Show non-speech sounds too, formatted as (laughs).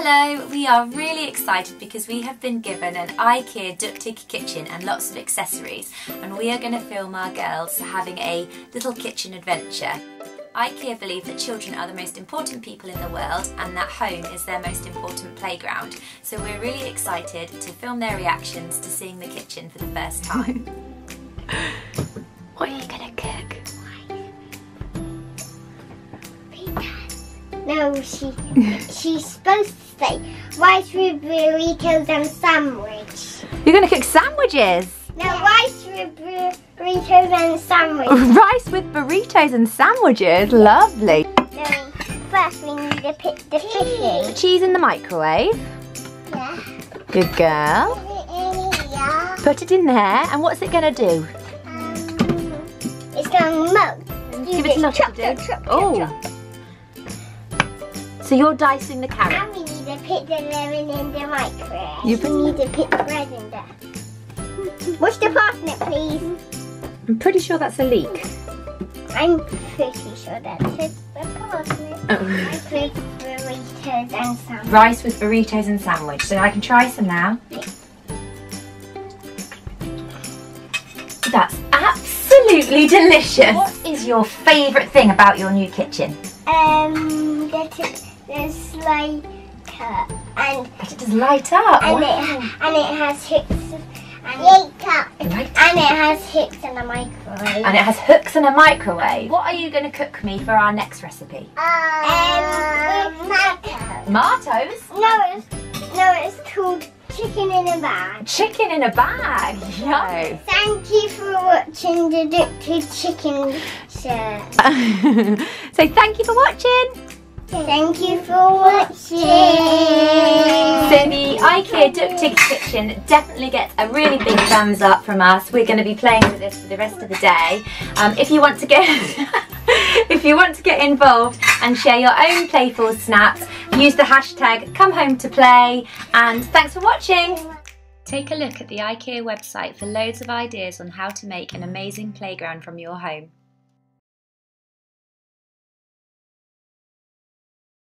Hello, we are really excited because we have been given an IKEA Duktig kitchen and lots of accessories and we are going to film our girls having a little kitchen adventure. IKEA believe that children are the most important people in the world and that home is their most important playground. So we're really excited to film their reactions to seeing the kitchen for the first time. (laughs) what are you going to No, she she's supposed to say rice with burritos and sandwich. You're going to cook sandwiches? No, rice with burritos and sandwich. (laughs) Rice with burritos and sandwiches? Lovely. No, first we need to put the fish in. Cheese in the microwave. Yeah. Good girl. Put it in here. Put it in there and what's it going to do? Um, it's going to melt. Give it a to do. chop, chop, Oh. chop. So you're dicing the carrot. And we need to put the lemon in the microwave. You we need to put the bread in there. What's the parsnip, please? I'm pretty sure that's a leek. I'm pretty sure that's it. The parsnip. Oh. Rice with burritos and sandwich. Rice with burritos and sandwich. So I can try some now. That's absolutely delicious. What is your favourite thing about your new kitchen? Um, that it, there's like uh, and That it does light up. and Wow. it and it has hooks and and it has hooks and a microwave. And it has hooks and a microwave. What are you going to cook me for our next recipe? Um, tomato. Tomatoes? No, it's no, it's called chicken in a bag. Chicken in a bag. Yum. Thank you for watching the Duktig Chicken Show. so thank you for watching. Thank you for watching. So the IKEA Duktig kitchen definitely gets a really big thumbs up from us. We're going to be playing with this for the rest of the day. Um, if you want to get (laughs) if you want to get involved and share your own playful snaps, use the hashtag come home to play and thanks for watching. Take a look at the IKEA website for loads of ideas on how to make an amazing playground from your home.